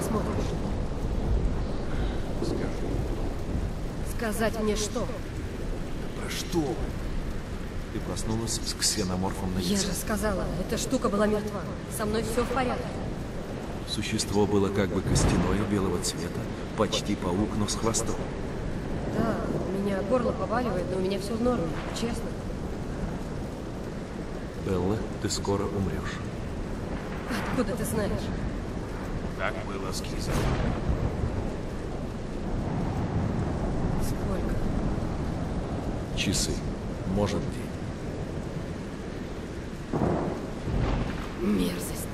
меня смотришь? Скажи, Сказать мне что? про что? Ты проснулась с ксеноморфом на Я лице. же сказала, эта штука была мертва. Со мной все в порядке. Существо было как бы костяное, белого цвета, почти паук, но с хвостом. Да, меня горло побаливает, но у меня все в норме, честно. Белла, ты скоро умрешь. Откуда ты знаешь? Так было с Кизом. Сколько? Часы, может день. Мерзость.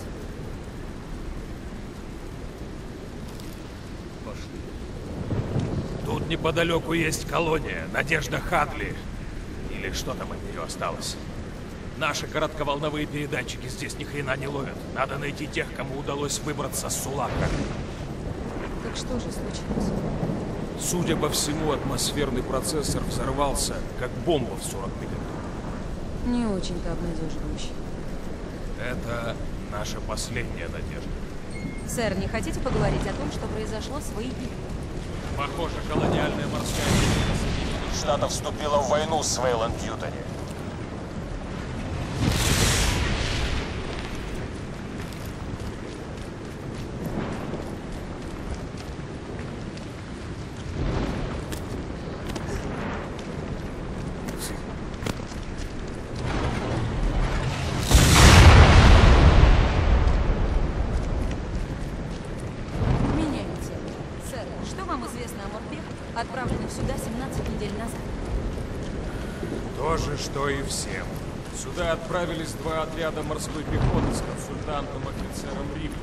Тут неподалеку есть колония, Надежда Хадли. Или что там от нее осталось. Наши коротковолновые передатчики здесь ни хрена не ловят. Надо найти тех, кому удалось выбраться с Сулака. Так что же случилось? Судя по всему, атмосферный процессор взорвался, как бомба в 40 минут. Не очень-то обнадеживающе. Это наша последняя надежда. Сэр, не хотите поговорить о том, что произошло с Вейби? Похоже, колониальная морская Штатов вступила в войну с Вейланд Ньютоне. Меняем тему. Сэр, что вам известно о морпех, отправленных сюда 17 недель назад? То же, что и всем. Отправились два отряда морской пехоты с консультантом-офицером Рипли.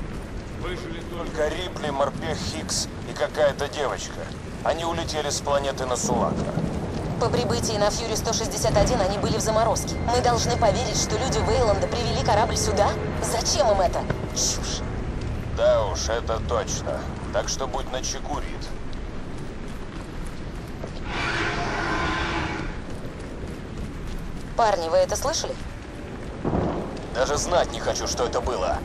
Выжили только Рипли, морпех Хикс и какая-то девочка. Они улетели с планеты на Сулака. По прибытии на Фьюри 161 они были в заморозке. Мы должны поверить, что люди Вейланда привели корабль сюда? Зачем им это? Чушь. Да уж, это точно. Так что будь начеку, Рид. Парни, вы это слышали? Даже знать не хочу, что это было.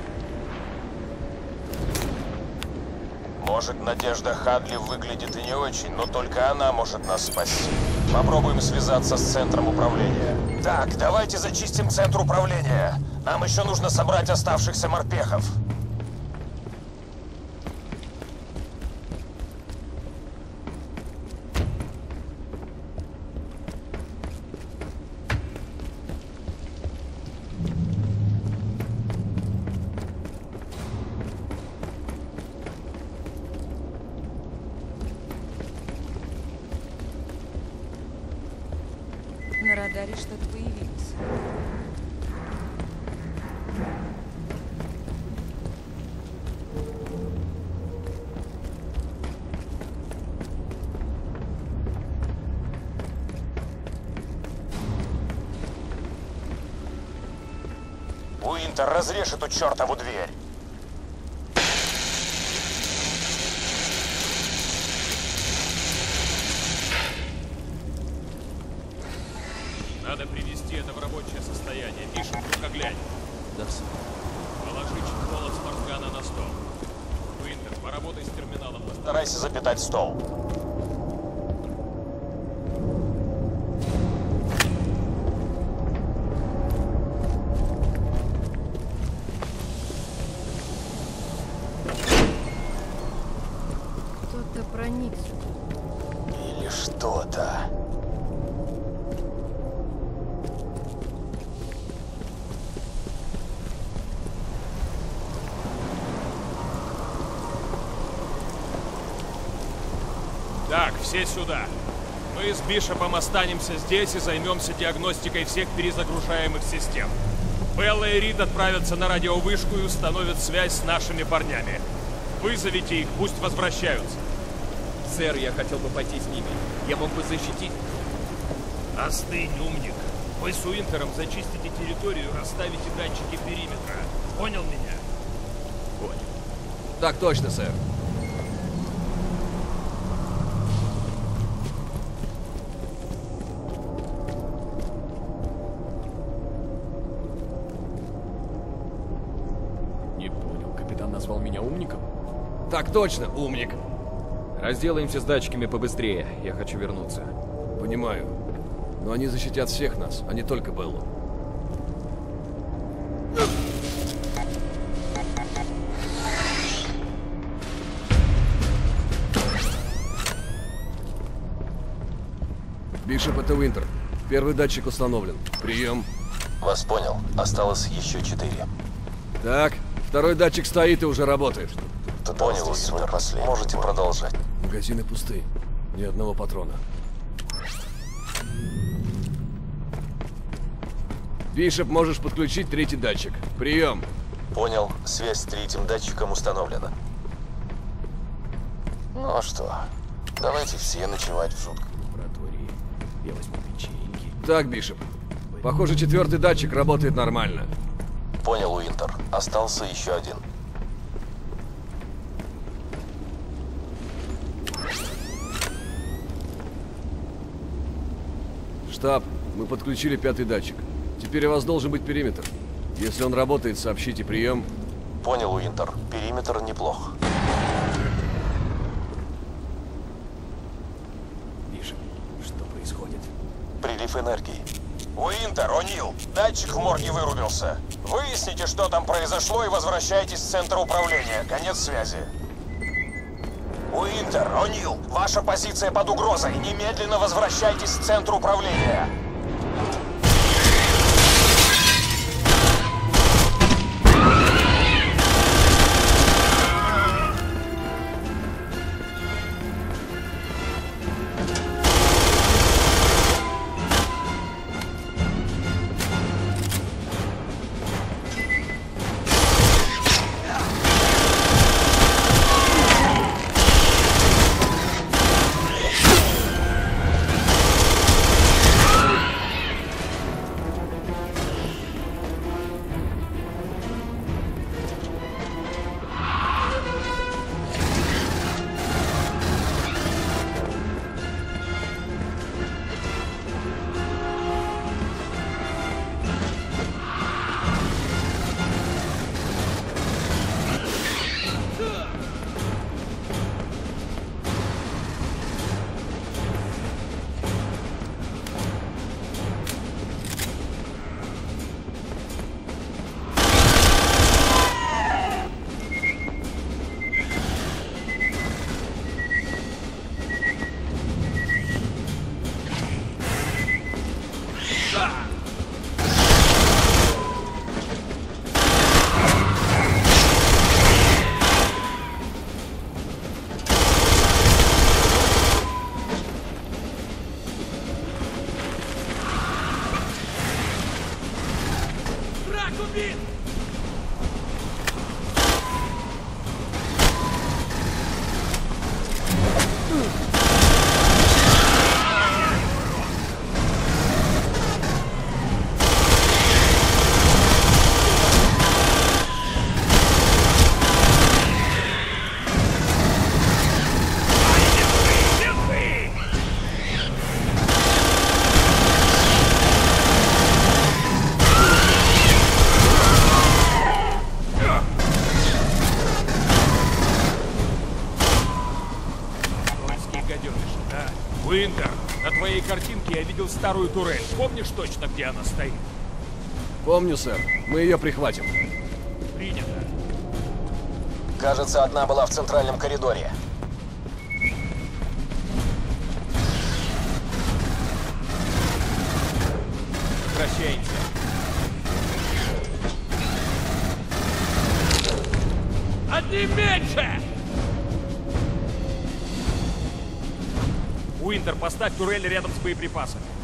Может, Надежда Хадли выглядит и не очень, но только она может нас спасти. Попробуем связаться с центром управления. Так, давайте зачистим центр управления. Нам еще нужно собрать оставшихся морпехов. Радаре что-то появилось. Уинтер, разрежь эту чертову дверь. Надо привести это в рабочее состояние. Пишем, только глянь. Да, сэр. Положи чехол от смартгана на стол. Уинтер, поработай с терминалом. Постарайся запитать стол. Кто-то проник сюда. Или что-то. Так, все сюда. Мы с Бишопом останемся здесь и займемся диагностикой всех перезагружаемых систем. Белла и Рид отправятся на радиовышку и установят связь с нашими парнями. Вызовите их, пусть возвращаются. Сэр, я хотел бы пойти с ними. Я мог бы защитить. Остынь, умник. Вы с Уинтером зачистите территорию расставите датчики периметра. Понял меня? Понял. Так точно, сэр. Так точно, умник. Разделаемся с датчиками побыстрее. Я хочу вернуться. Понимаю. Но они защитят всех нас, а не только Беллу. Бишоп, это Уинтер. Первый датчик установлен. Прием. Вас понял. Осталось еще четыре. Так, второй датчик стоит и уже работает. Понял, Уинтер. Можете продолжать. Магазины пусты. Ни одного патрона. Бишоп, можешь подключить третий датчик. Прием. Понял. Связь с третьим датчиком установлена. Ну а что? Давайте все ночевать в шутку. Лаборатории. Я возьму печеньки. Так, Бишоп. Похоже, четвертый датчик работает нормально. Понял, Уинтер. Остался еще один. Штаб, мы подключили пятый датчик. Теперь у вас должен быть периметр. Если он работает, сообщите прием. Понял, Уинтер. Периметр неплох. Бишоп, что происходит? Прилив энергии. Уинтер, О'Нил, датчик в морге вырубился. Выясните, что там произошло, и возвращайтесь в центр управления. Конец связи. Уинтер, О'Нил, ваша позиция под угрозой. Немедленно возвращайтесь в центр управления. Старую турель. Помнишь точно, где она стоит? Помню, сэр. Мы ее прихватим. Принято. Кажется, одна была в центральном коридоре. Возвращаемся. Одним меньше! Уинтер, поставь турель рядом с боеприпасами.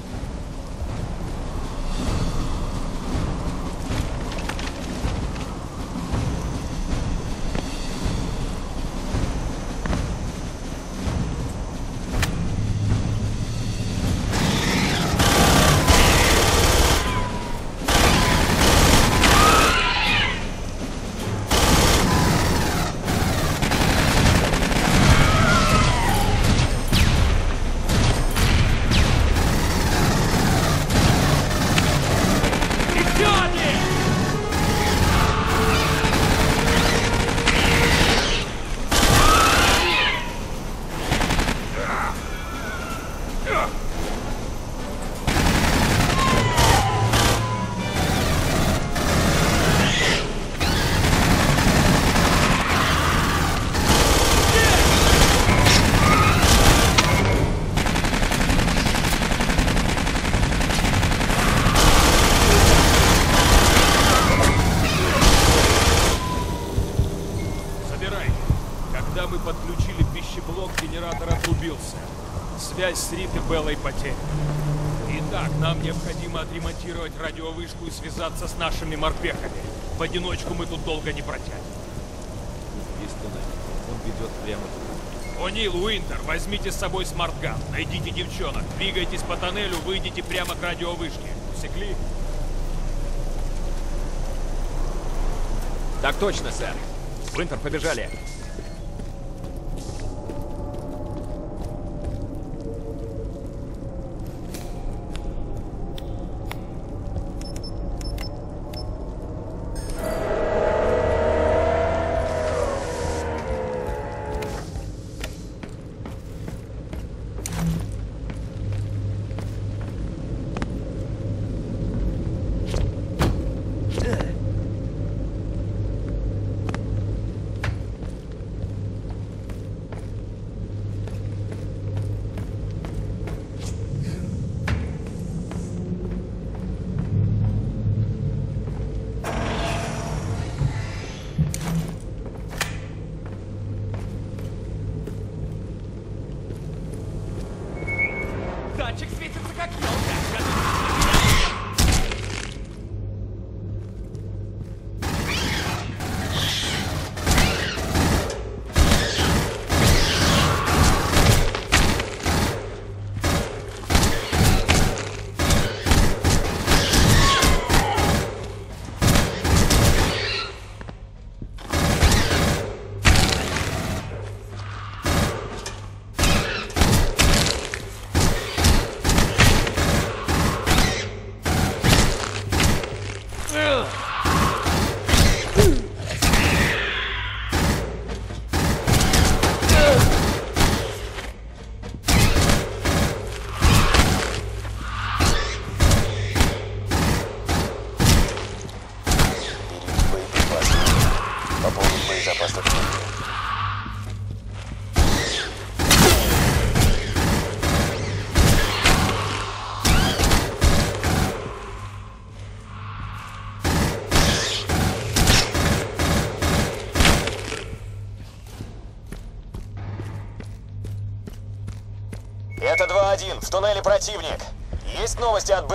Отрубился. Связь с Рит и Беллой потеряна. Итак, нам необходимо отремонтировать радиовышку и связаться с нашими морпехами. В одиночку мы тут долго не протянем. Туннель. Он ведет прямо туда. О'Нил, Уинтер, возьмите с собой смартган. Найдите девчонок. Двигайтесь по тоннелю, выйдите прямо к радиовышке. Усекли? Так точно, сэр. Уинтер, побежали.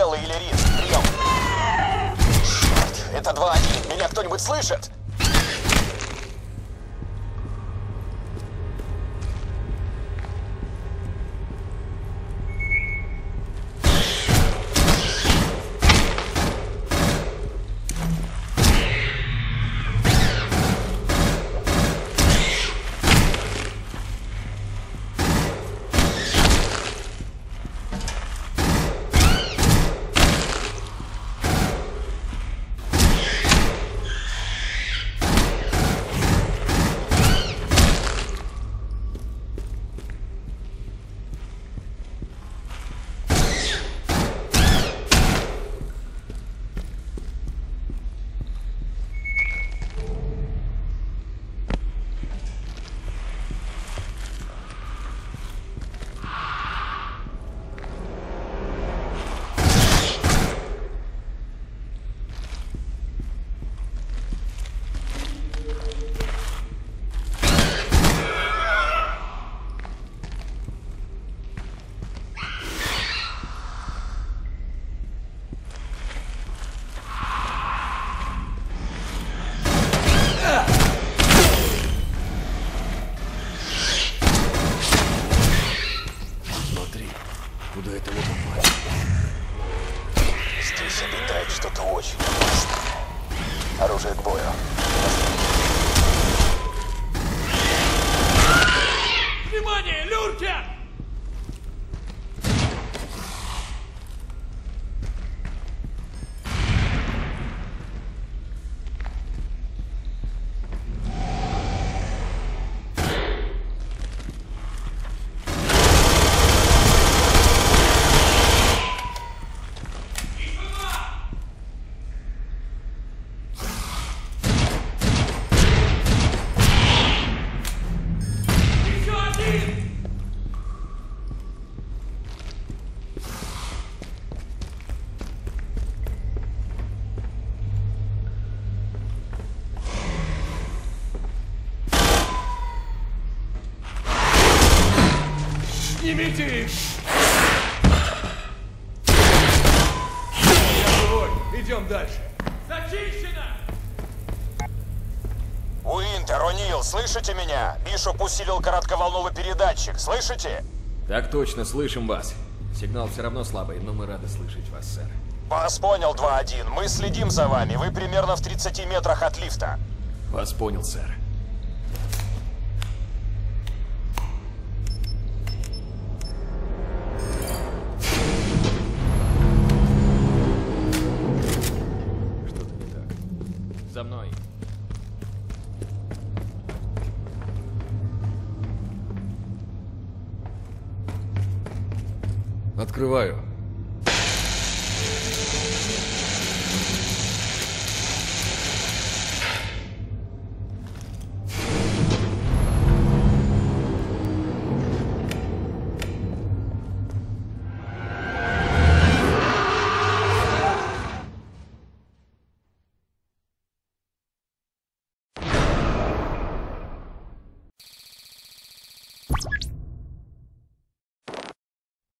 Беллы или Рид? Прием. Черт, это 2-1. Меня кто-нибудь слышит? Бишоп усилил коротковолновый передатчик, слышите? Так точно, слышим вас. Сигнал все равно слабый, но мы рады слышать вас, сэр. Вас понял, 2-1. Мы следим за вами. Вы примерно в 30 метрах от лифта. Вас понял, сэр. Открываю.